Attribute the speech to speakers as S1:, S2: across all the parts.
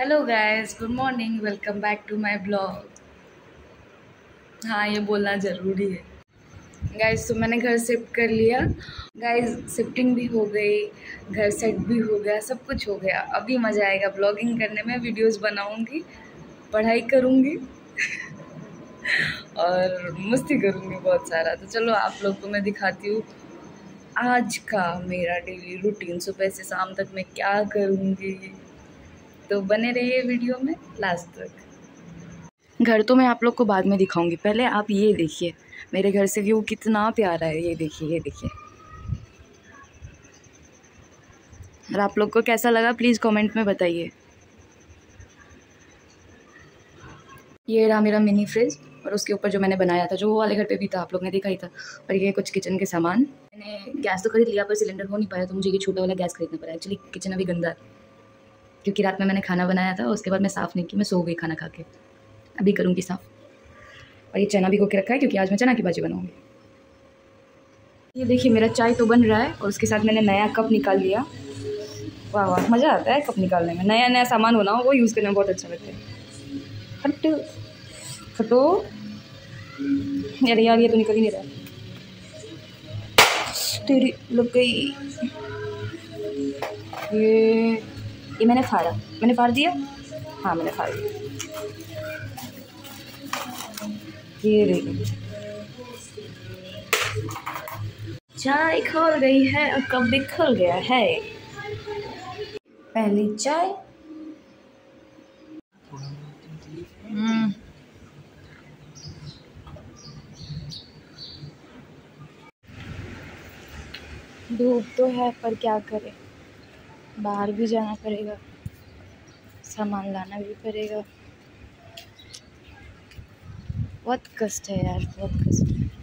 S1: Hello guys good morning welcome back to my blog हाँ ये बोलना ज़रूरी है। गाइस तो मैंने घर शिफ्ट कर लिया। गाइस शिफ्टिंग भी हो गई, घर सेट भी हो गया, सब कुछ हो गया। अभी मज़ा आएगा ब्लॉगिंग करने में वीडियोस बनाऊँगी, पढ़ाई करूँगी, और मस्ती करूँगी बहुत सारा। तो चलो, आप लोग को मैं दिखाती हूँ आज का मेरा डेली रूटीन सुबह से शाम तक मैं क्या करूँगी? तो बने रहिए वीडियो में लास्ट तक। घर तो मैं आप लोग को बाद में दिखाऊँगी। पहले आप ये देखिए। मेरे घर से व्यू कितना प्यारा है। ये देखिए ये देखिए। और आप लोग को कैसा लगा, प्लीज़ कमेंट में बताइए। ये रहा मेरा मिनी फ्रिज और उसके ऊपर जो मैंने बनाया था, जो वो वाले घर पे भी था, आप लोग ने देखा ही था। और ये कुछ किचन के सामान। मैंने गैस तो खरीद लिया, पर सिलेंडर हो नहीं पाया तो मुझे ये छोटा वाला गैस खरीदना पड़ा। एक्चुअली किचन अभी गंदा है। क्योंकि रात में मैंने खाना बनाया था, उसके बाद मैं साफ़ नहीं की, मैं सो गई खाना खा के। अभी करूँगी साफ़। और ये चना भी को रखा है, क्योंकि आज मैं चना की भाजी बनाऊँगी। ये देखिए, मेरा चाय तो बन रहा है, और उसके साथ मैंने नया कप निकाल लिया। वाह वाह, मज़ा आता है कप निकालने में। नया नया सामान होना हो वो यूज़ करने में बहुत अच्छा लगता है। हट फटो। अरे यार, ये तो निकल ही नहीं रहा। तेरी लग गई। ये ये मैंने फाड़ा। मैंने फाड़ दिया? हाँ मैंने फाड़ दिया। ये चाय खोल गई है और कब भी खुल गया है। पहली चाय। हम्म। धूप तो है, पर क्या करें? बाहर भी जाना पड़ेगा, सामान लाना भी पड़ेगा। बहुत कष्ट है यार, बहुत कष्ट। है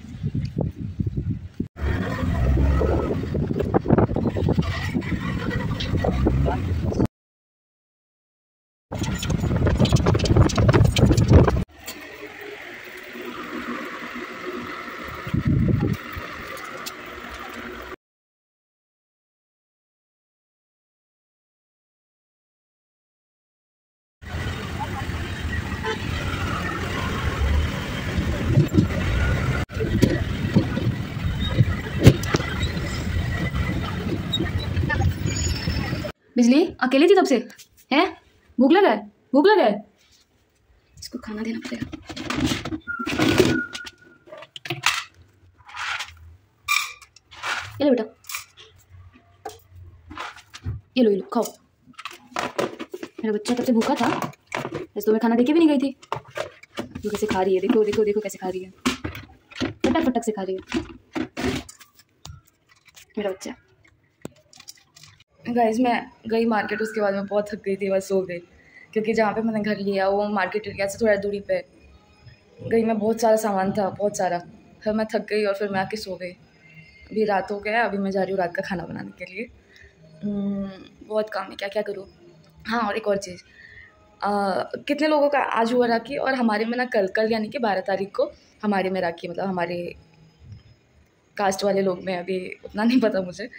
S1: बिजली, अकेली थी तब से? हैं? भूख लगा है? भूख लगा है? इसको खाना देना पड़ेगा। ये लो बेटा। ये लो ये लो, खाओ। मेरा बच्चा तब से भूखा था। इस तो मैं खाना देके भी नहीं गई थी। वो कैसे खा रही है? देखो देखो देखो कैसे खा रही है। फटक फटक से खा रही है। मेरा बच्चा। गाइज़ मैं गई मार्केट उसके बाद मैं बहुत थक गई थी, बस सो गई। क्योंकि जहाँ पे मैंने घर लिया, वो मार्केट एरिया से थोड़ा दूरी पे। गई मैं, बहुत सारा सामान था, बहुत सारा। फिर मैं थक गई और फिर मैं आके सो गई। अभी रात हो गया अभी मैं जा रही हूँ रात का खाना बनाने के लिए। बहुत काम है क्या क्या करूँ? हाँ और एक और चीज़। कितने लोगों का आज हुआ राखी? और हमारे में ना कल कल यानी कि बारह तारीख को हमारे में राखी मतलब हमारे कास्ट वाले लोग में अभी उतना नहीं पता मुझे।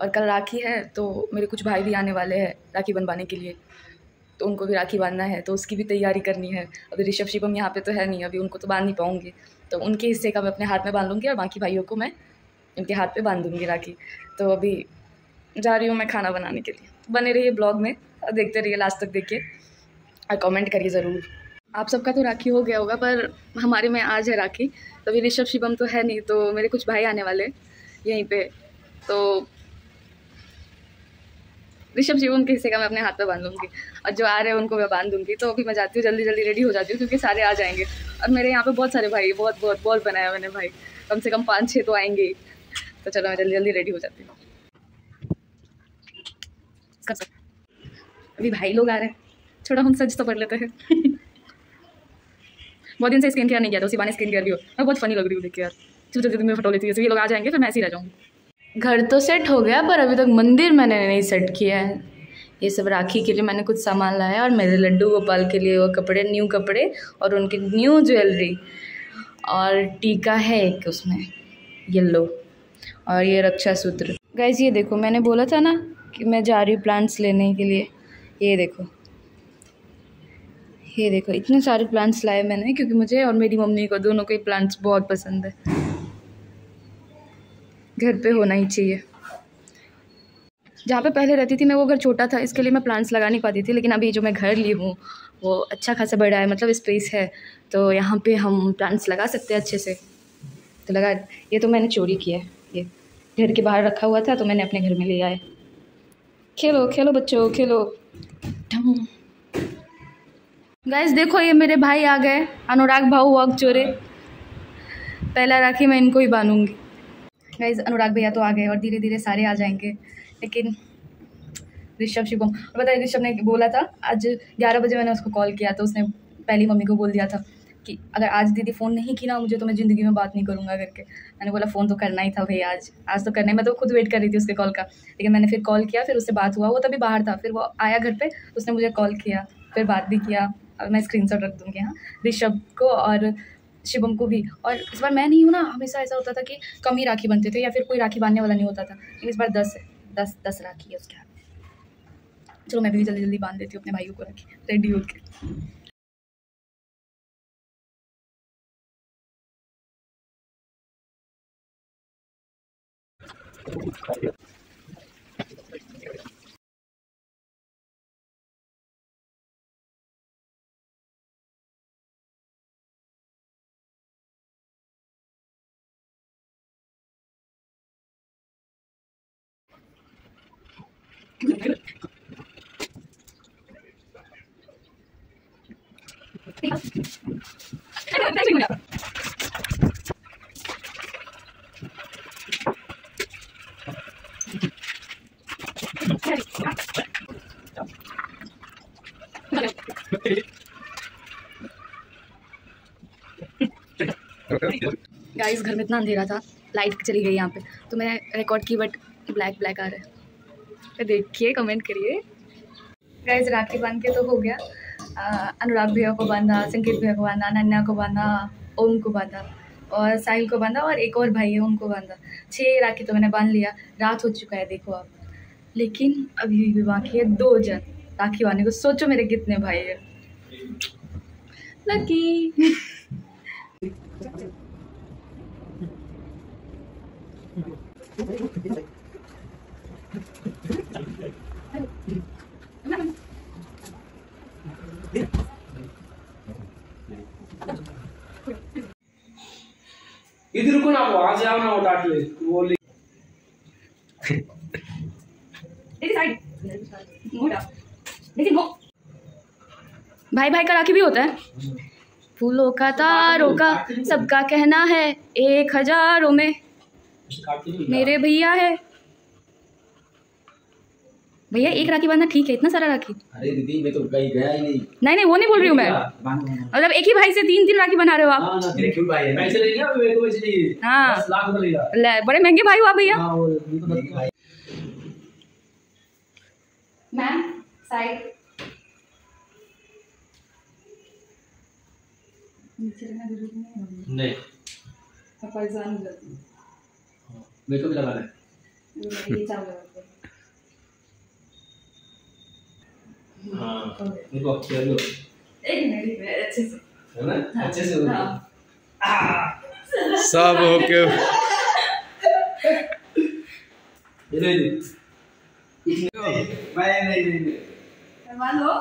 S1: और कल राखी है तो मेरे कुछ भाई भी आने वाले हैं राखी बनवाने के लिए। तो उनको भी राखी बांधना है तो उसकी भी तैयारी करनी है। अभी ऋषभ शिवम यहाँ पे तो है नहीं, अभी उनको तो बाँध नहीं पाऊँगी। तो उनके हिस्से का मैं अपने हाथ में बाँध लूँगी और बाकी भाइयों को मैं उनके हाथ पे बाँध दूँगी राखी। तो अभी जा रही हूँ मैं खाना बनाने के लिए। बने रहिए ब्लॉग में, और देखते रहिए लास्ट तक देखिए और कमेंट करिए ज़रूर। आप सबका तो राखी हो गया होगा, पर हमारे में आज है राखी। तो अभी ऋषभ शिवम तो है नहीं तो मेरे कुछ भाई आने वाले यहीं पर तो ऋषभ शिवम के हिस्से का मैं अपने हाथ पे बाँध लूँगी। और जो आ रहे हैं, उनको मैं बाँध दूँगी। तो अभी मैं जाती हूँ, जल्दी जल्दी रेडी हो जाती हूँ, क्योंकि सारे आ जाएँगे। और मेरे यहाँ पे बहुत सारे भाई, बहुत बहुत बहुत बनाया मैंने भाई। कम से कम पाँच छः तो आएँगे तो चलो, मैं जल्दी जल्दी रेडी हो जाती हूँ। अभी भाई लोग आ रहे हैं। छोटा हम सज तो पढ़ लेते हैं। बहुत दिन से स्किन केयर नहीं किया था, उसी बाने स्किन केयर भी हो। मैं बहुत फनी लग रही हूँ देखिए यार। चलो, जल्दी मैं फटो लेती हूँ। ये लोग आ जाएँगे, फिर मैं ऐसे रह जाऊँगी। घर तो सेट हो गया, पर अभी तक मंदिर मैंने नहीं सेट किया है। ये सब राखी के लिए मैंने कुछ सामान लाया और मेरे लड्डू गोपाल के लिए वो कपड़े न्यू कपड़े और उनकी न्यू ज्वेलरी और टीका है एक उसमें येल्लो और ये रक्षा सूत्र गैस ये देखो, मैंने बोला था ना कि मैं जा रही हूँ प्लांट्स लेने के लिए। ये देखो ये देखो, इतने सारे प्लांट्स लाए मैंने क्योंकि मुझे और मेरी मम्मी को दोनों को ये प्लांट्स बहुत पसंद है। घर पे होना ही चाहिए। जहाँ पे पहले रहती थी मैं वो घर छोटा था, इसके लिए मैं प्लांट्स लगा नहीं पाती थी, लेकिन अभी जो मैं घर ली हूँ, वो अच्छा खासा बड़ा है मतलब स्पेस है तो यहाँ पे हम प्लांट्स लगा सकते हैं अच्छे से। तो लगा, ये तो मैंने चोरी किया है, ये घर के बाहर रखा हुआ था तो मैंने अपने घर में ले आए खेलो खेलो बच्चों, खेलो। गाइस देखो ये मेरे भाई आ गए, अनुराग भाऊ वॉक चोरे। पहला राखी मैं इनको ही बांधूँगी। गाइस अनुराग भैया तो आ गए और धीरे धीरे सारे आ जाएँगे। लेकिन ऋषभ शिवम, और पता है ऋषभ ने बोला था, आज ग्यारह बजे मैंने उसको कॉल किया तो उसने पहली मम्मी को बोल दिया था कि अगर आज दीदी फ़ोन नहीं की ना मुझे तो मैं ज़िंदगी में बात नहीं करूँगा करके। मैंने बोला फ़ोन तो करना ही था भाई आज। आज तो करना है। मैं तो खुद वेट कर रही थी उसके कॉल का। लेकिन मैंने फिर कॉल किया, फिर उससे बात हुआ। वो तभी बाहर था, फिर वो आया घर पर उसने मुझे कॉल किया, फिर बात भी किया। अब मैं स्क्रीन रख दूँगी हाँ। ऋषभ को और शिवम को भी। और इस बार मैं नहीं हूँ ना, हमेशा ऐसा होता था कि कम ही राखी बनते थे या फिर कोई राखी बांधने वाला नहीं होता था। लेकिन इस बार दस दस दस राखी है उसके हाथ चलो मैं भी जल्दी जल्दी बाँध देती हूँ अपने भाइयों को राखी, रेडी होके। गाइस घर में इतना अंधेरा था लाइट चली गई यहाँ पे। तो मैंने रिकॉर्ड की बट ब्लैक ब्लैक आ रहा है। तो देखिए कमेंट करिए। गाइस राखी बाँध के तो हो गया। अनुराग भैया को बांधा, संकेत भैया को बांधा, नन्या को बांधा, ओम को बांधा, और साहिल को बांधा, और एक और भाई है उनको बांधा। छः राखी तो मैंने बाँध लिया। रात हो चुका है, देखो आप। लेकिन अभी भी बाकी है दो जन। राखी बांधने को सोचो मेरे कितने भाई है। लकी
S2: इधर रुको ना से आओ ना डांट ले वो ले
S1: भाई भाई का राखी भी होता है। फूलों का तारों का सबका कहना है एक हज़ारों में मेरे भैया है। भैया एक राखी बांधना ठीक है इतना सारा राखी।
S3: अरे दीदी मैं तो कहीं गया ही नहीं।
S1: नहीं नहीं वो नहीं बोल रही हूँ मैं। मतलब एक ही भाई से तीन तीन राखी बना रहे हो आप।
S3: हाँ ना तेरे क्यों भाई है?
S2: पैसे मेरे पैसे
S1: हाँ। बड़े महँगे भाई हो आप भैया।
S2: हाँ वो ये तो
S3: मेरे
S2: नहीं मेरे को भी लगाना है। हाँ मेरे को अच्छे लो
S1: अच्छे से
S2: है ना अच्छे से हो।
S4: सब ओके
S2: ये ले ले
S3: मैं नहीं नहीं नहीं
S1: मान लो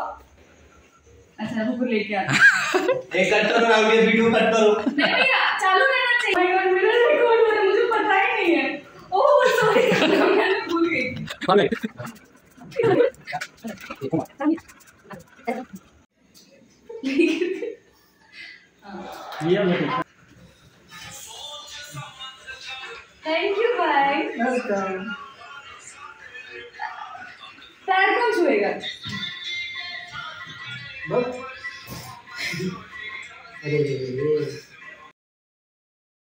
S1: अच्छा वो लेके आ
S3: एक कट करो ना ये वीडियो कट करो.
S1: नहीं चालू रहना चाहिए। भाई और मेरा रिकॉर्ड हो रहा मुझे पता ही नहीं है। ओह सॉरी मैंने भूल गई।
S2: ये मेरे
S1: थैंक यू भाई पैर कौन छुएगा
S2: बस अरे